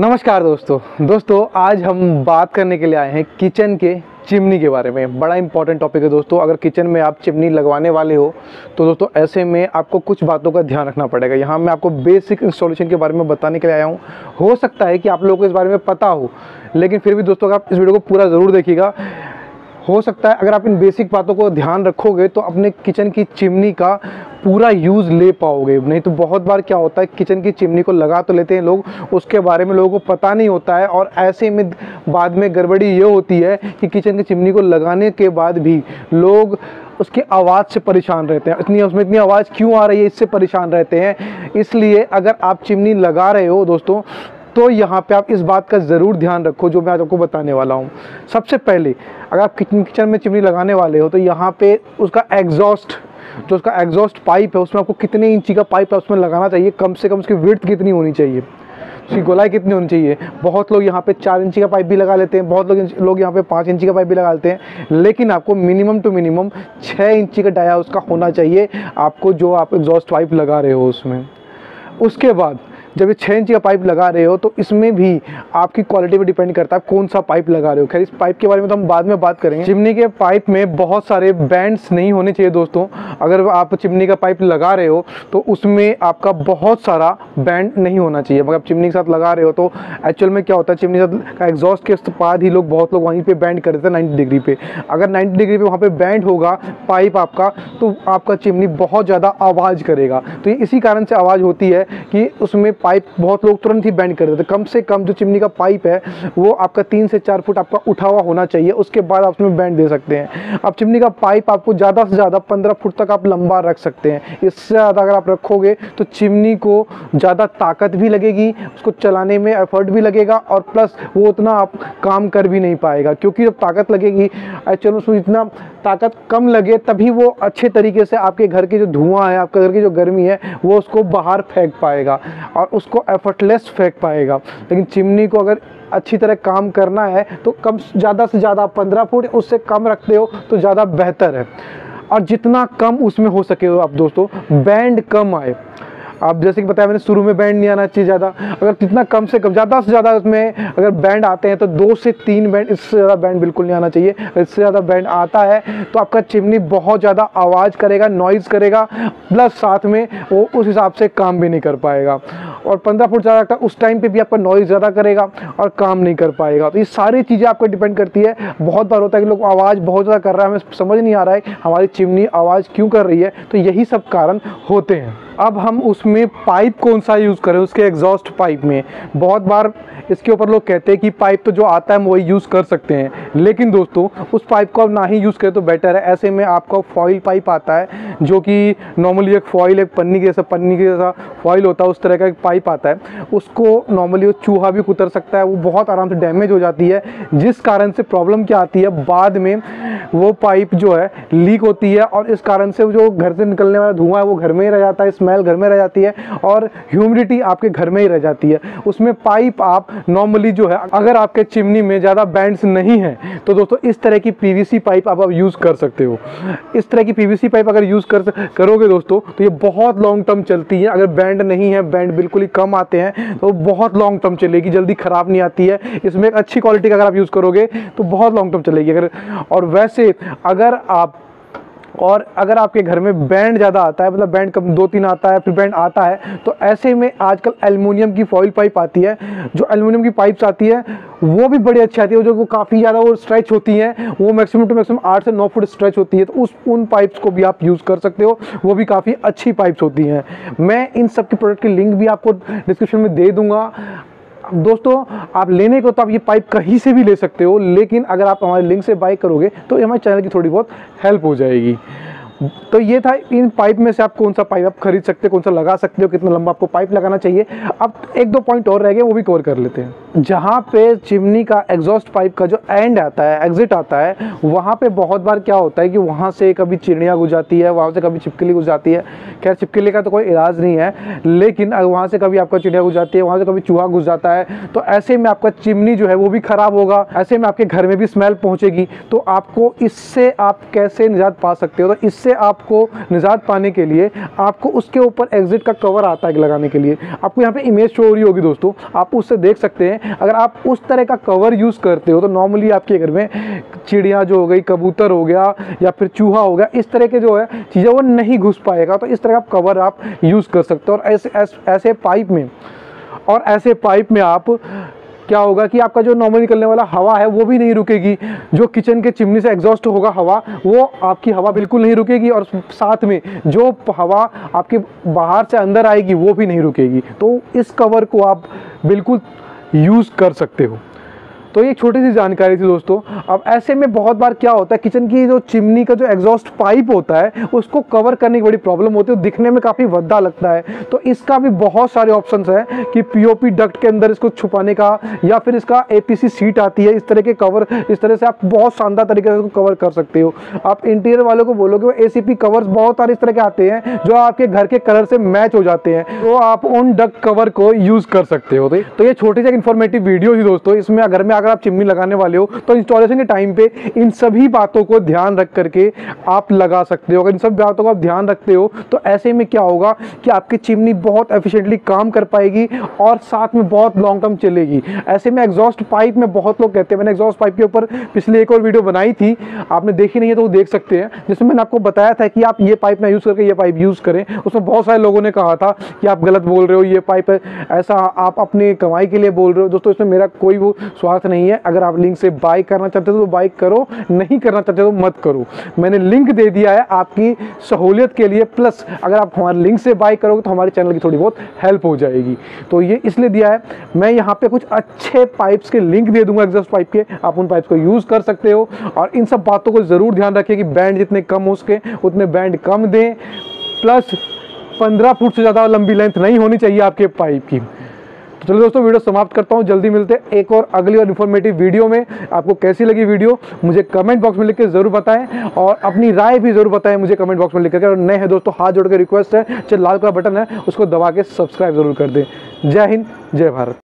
नमस्कार दोस्तों। दोस्तों, आज हम बात करने के लिए आए हैं किचन के चिमनी के बारे में। बड़ा इंपॉर्टेंट टॉपिक है दोस्तों। अगर किचन में आप चिमनी लगवाने वाले हो तो दोस्तों, ऐसे में आपको कुछ बातों का ध्यान रखना पड़ेगा। यहाँ मैं आपको बेसिक इंस्टॉलेशन के बारे में बताने के लिए आया हूँ। हो सकता है कि आप लोगों को इस बारे में पता हो, लेकिन फिर भी दोस्तों आप इस वीडियो को पूरा ज़रूर देखिएगा। हो सकता है अगर आप इन बेसिक बातों को ध्यान रखोगे तो अपने किचन की चिमनी का पूरा यूज़ ले पाओगे। नहीं तो बहुत बार क्या होता है किचन की चिमनी को लगा तो लेते हैं लोग, उसके बारे में लोगों को पता नहीं होता है और ऐसे में बाद में गड़बड़ी ये होती है कि किचन की चिमनी को लगाने के बाद भी लोग उसकी आवाज़ से परेशान रहते हैं। इतनी, उसमें इतनी आवाज़ क्यों आ रही है, इससे परेशान रहते हैं। इसलिए अगर आप चिमनी लगा रहे हो दोस्तों तो यहाँ पे आप इस बात का ज़रूर ध्यान रखो, जो मैं आज आपको बताने वाला हूँ। सबसे पहले, अगर आप किचन किचन में चिमनी लगाने वाले हो तो यहाँ पे उसका एग्जॉस्ट जो उसका एग्जॉस्ट पाइप है, उसमें आपको कितने इंची का पाइप है, उसमें लगाना चाहिए, कम से कम उसकी विर्थ कितनी होनी चाहिए? उसकी गोलाई कितनी होनी चाहिए? बहुत लोग यहाँ पे चार इंची का पाइप भी लगा लेते हैं, बहुत लोग लोग यहाँ पे पाँच इंची का पाइप भी लगा लेते हैं, लेकिन आपको मिनिमम टू मिनिमम छः इंची का डाया उसका होना चाहिए, आपको जो आप एग्जॉस्ट पाइप लगा रहे हो उसमें। उसके बाद जब ये छः इंच का पाइप लगा रहे हो तो इसमें भी आपकी क्वालिटी पर डिपेंड करता है कौन सा पाइप लगा रहे हो। खैर, इस पाइप के बारे में तो हम बाद में बात करेंगे। चिमनी के पाइप में बहुत सारे बैंड्स नहीं होने चाहिए दोस्तों। अगर आप चिमनी का पाइप लगा रहे हो तो उसमें आपका बहुत सारा बैंड नहीं होना चाहिए। मगर आप चिमनी के साथ लगा रहे हो तो एक्चुअल में क्या होता है, चिमनी का एग्जॉस्ट के बाद ही लोग, बहुत लोग वहीं पर बैंड कर देते हैं नाइन्टी डिग्री पे। अगर नाइन्टी डिग्री पे वहाँ पर बैंड होगा पाइप आपका तो आपका चिमनी बहुत ज़्यादा आवाज़ करेगा। तो इसी कारण से आवाज़ होती है कि उसमें पाइप बहुत लोग तुरंत ही बैंड कर देते कम से कम जो चिमनी का पाइप है, वो आपका तीन से चार फुट आपका उठा हुआ होना चाहिए, उसके बाद आप उसमें बैंड दे सकते हैं। अब चिमनी का पाइप आपको ज़्यादा से ज़्यादा पंद्रह फुट तक आप लंबा रख सकते हैं। इससे ज़्यादा अगर आप रखोगे तो चिमनी को ज़्यादा ताकत भी लगेगी, उसको चलाने में एफर्ट भी लगेगा और प्लस वो उतना आप काम कर भी नहीं पाएगा। क्योंकि जब ताकत लगेगी एक्चुअल उसमें जितना ताकत कम लगे, तभी वो अच्छे तरीके से आपके घर के जो धुआँ है, आपके घर की जो गर्मी है, वो उसको बाहर फेंक पाएगा। और उसको एफर्टलेस फेंक पाएगा। लेकिन चिमनी को अगर अच्छी तरह काम करना है तो कम ज़्यादा से ज़्यादा पंद्रह फुट उससे कम रखते हो तो ज़्यादा बेहतर है। और जितना कम उसमें हो सके हो आप दोस्तों बैंड कम आए। आप जैसे कि बताया मैंने शुरू में बैंड नहीं आना चाहिए ज़्यादा। अगर कितना कम से कम, ज़्यादा से ज़्यादा उसमें अगर बैंड आते हैं तो दो से तीन बैंड इससे ज़्यादा बैंड बिल्कुल नहीं आना चाहिए। इससे ज़्यादा बैंड आता है तो आपका चिमनी बहुत ज़्यादा आवाज़ करेगा नॉइज़ करेगा प्लस साथ में वो उस हिसाब से काम भी नहीं कर पाएगा। और पंद्रह फुट ज़्यादा उस टाइम पर भी आपका नॉइज़ ज़्यादा करेगा और काम नहीं कर पाएगा। तो ये सारी चीज़ें आपको डिपेंड करती है। बहुत बार होता है कि लोग आवाज़ बहुत ज़्यादा कर रहा है, हमें समझ नहीं आ रहा है, हमारी चिमनी आवाज़ क्यों कर रही है? तो यही सब कारण होते हैं। अब हम उसमें पाइप कौन सा यूज़ करें, उसके एग्जॉस्ट पाइप में। बहुत बार इसके ऊपर लोग कहते हैं कि पाइप तो जो आता है हम वही यूज़ कर सकते हैं। लेकिन दोस्तों, उस पाइप को आप ना ही यूज़ करें तो बेटर है। ऐसे में आपका फॉइल पाइप आता है, जो कि नॉर्मली एक फॉइल, एक पन्नी के जैसा, पन्नी के जैसा फॉइल होता है, उस तरह का एक पाइप आता है। उसको नॉर्मली वो चूहा भी कुतर सकता है, वो बहुत आराम से डैमेज हो जाती है। जिस कारण से प्रॉब्लम क्या आती है, बाद में वो पाइप जो है लीक होती है और इस कारण से जो घर से निकलने वाला धुआँ है, वो घर में ही रह जाता है स्मेल घर में रह जाती है और ह्यूमिडिटी आपके घर में ही रह जाती है। उसमें पाइप आप नॉर्मली जो है अगर आपके चिमनी में ज़्यादा बैंड्स नहीं है तो दोस्तों इस तरह की पीवीसी पाइप आप, आप यूज़ कर सकते हो। इस तरह की पीवीसी पाइप अगर यूज़ कर करोगे दोस्तों तो ये बहुत लॉन्ग टर्म चलती है। अगर बैंड नहीं है बैंड बिल्कुल ही कम आते हैं तो बहुत लॉन्ग टर्म चलेगी जल्दी ख़राब नहीं आती है। इसमें अच्छी क्वालिटी का अगर आप यूज़ करोगे तो बहुत लॉन्ग टर्म चलेगी। अगर और वैसे अगर आप और अगर आपके घर में बैंड ज़्यादा आता है मतलब बैंड कम दो तीन आता है, फिर बैंड आता है तो ऐसे में आजकल एल्युमिनियम की फॉइल पाइप आती है। जो एल्युमिनियम की पाइप्स आती है, वो भी बड़ी अच्छी आती है जो वो काफ़ी ज़्यादा वो स्ट्रेच होती हैं, वो मैक्सिमम टू मैक्सिमम आठ से नौ फुट स्ट्रेच होती है तो उस, उन पाइप्स को भी आप यूज़ कर सकते हो, वो भी काफ़ी अच्छी पाइप्स होती हैं। मैं इन सब के प्रोडक्ट की लिंक भी आपको डिस्क्रिप्शन में दे दूँगा। दोस्तों, आप लेने को तो आप ये पाइप कहीं से भी ले सकते हो, लेकिन अगर आप हमारे लिंक से बाई करोगे तो हमारे चैनल की थोड़ी बहुत हेल्प हो जाएगी। तो ये था इन पाइप में से आप कौन सा पाइप आप खरीद सकते हो, कौन सा लगा सकते हो, कितना लंबा आपको पाइप लगाना चाहिए। अब एक दो पॉइंट और रह गए, वो भी कवर कर लेते हैं। जहाँ पे चिमनी का एग्जॉस्ट पाइप का जो एंड आता है एग्जिट आता है, वहाँ पे बहुत बार क्या होता है कि वहाँ से कभी चिड़िया घुस जाती है, वहाँ से कभी छिपकली घुस जाती है। खैर, छिपकली का तो कोई इलाज नहीं है, लेकिन अगर वहाँ से कभी आपका चिड़िया घुस जाती है, वहाँ से कभी चूहा घुस जाता है तो ऐसे में आपका चिमनी जो है वो भी ख़राब होगा, ऐसे में आपके घर में भी स्मेल पहुँचेगी। तो आपको इससे आप कैसे निजात पा सकते हो? तो इससे आपको निजात पाने के लिए आपको उसके ऊपर एग्जिट का कवर आता है लगाने के लिए। आपको यहाँ पे इमेज शो हो रही होगी दोस्तों, आप उससे देख सकते हैं अगर आप उस तरह का कवर यूज़ करते हो तो नॉर्मली आपके घर में चिड़िया जो हो गई कबूतर हो गया या फिर चूहा हो गया इस तरह के जो है चीज़ें वो नहीं घुस पाएगा। तो इस तरह का कवर आप यूज़ कर सकते हो। और ऐसे ऐसे, पाइप में और ऐसे पाइप में आप क्या होगा कि आपका जो नॉर्मल निकलने वाला हवा है वो भी नहीं रुकेगी। जो किचन के चिमनी से एग्जॉस्ट होगा हवा वो आपकी हवा बिल्कुल नहीं रुकेगी। और साथ में जो हवा आपके बाहर से अंदर आएगी वो भी नहीं रुकेगी। तो इस कवर को आप बिल्कुल यूज़ कर सकते हो। तो ये छोटी सी जानकारी थी दोस्तों। अब ऐसे में बहुत बार क्या होता है, किचन की जो चिमनी का जो एग्जॉस्ट पाइप होता है, उसको कवर करने की बड़ी प्रॉब्लम होती है दिखने में काफ़ी वद्दा लगता है। तो इसका भी बहुत सारे ऑप्शन है कि पीओपी डक्ट के अंदर इसको छुपाने का या फिर इसका एपीसी सीट आती है, इस तरह के कवर इस तरह से आप बहुत शानदार तरीके से कवर कर सकते हो। आप इंटीरियर वालों को बोलोगे, वो ए कवर्स बहुत सारे इस तरह के आते हैं, जो आपके घर के कलर से मैच हो जाते हैं। तो आप उन डक कवर को यूज़ कर सकते हो। तो ये छोटी सी इन्फॉर्मेटिव वीडियो थी दोस्तों। इसमें अगर मैं अगर आप चिमनी लगाने वाले हो तो इंस्टॉलेशन के टाइम पे इन सभी बातों को ध्यान रख करके आप लगा सकते हो। अगर इन सब बातों को आप ध्यान रखते हो तो ऐसे में क्या होगा कि आपकी चिमनी बहुत एफिशिएंटली काम कर पाएगी और साथ में बहुत लॉन्ग टर्म चलेगी। ऐसे में एग्जॉस्ट पाइप में बहुत लोग कहते हैं, मैंने एग्जॉस्ट पाइप के ऊपर पिछले एक और वीडियो बनाई थी, आपने देखी नहीं है तो वो देख सकते हैं, जिसमें मैंने आपको बताया था कि आप ये पाइप ना यूज़ करके ये पाइप यूज़ करें। उसमें बहुत सारे लोगों ने कहा था कि आप गलत बोल रहे हो, ये पाइप ऐसा आप अपनी कमाई के लिए बोल रहे हो। दोस्तों, इसमें मेरा कोई वो स्वार्थ नहीं है। अगर आप लिंक से बाई करना चाहते हो तो बाई करो, नहीं करना चाहते तो मत करो। मैंने लिंक दे दिया है आपकी सहूलियत के लिए। प्लस अगर आप हमारे लिंक से बाई करोगे तो हमारे चैनल की थोड़ी बहुत हेल्प हो जाएगी। तो ये इसलिए दिया है। मैं यहाँ पे कुछ अच्छे पाइप्स के लिंक दे दूँगा एग्जॉस्ट पाइप के। आप उन पाइप्स को यूज़ कर सकते हो। और इन सब बातों को ज़रूर ध्यान रखिए कि बैंड जितने कम हो सके उतने बैंड कम दें। प्लस पंद्रह फुट से ज़्यादा लंबी लेंथ नहीं होनी चाहिए आपके पाइप की। तो चलो दोस्तों, वीडियो समाप्त करता हूँ। जल्दी मिलते हैं एक और अगली और इन्फॉर्मेटिव वीडियो में। आपको कैसी लगी वीडियो मुझे कमेंट बॉक्स में लिख के ज़रूर बताएँ और अपनी राय भी ज़रूर बताएँ मुझे कमेंट बॉक्स में लिख करके। और नए हैं दोस्तों, हाथ जोड़ के रिक्वेस्ट है चल लाल का बटन है, उसको दबा के सब्सक्राइब ज़रूर कर दें। जय हिंद, जय भारत।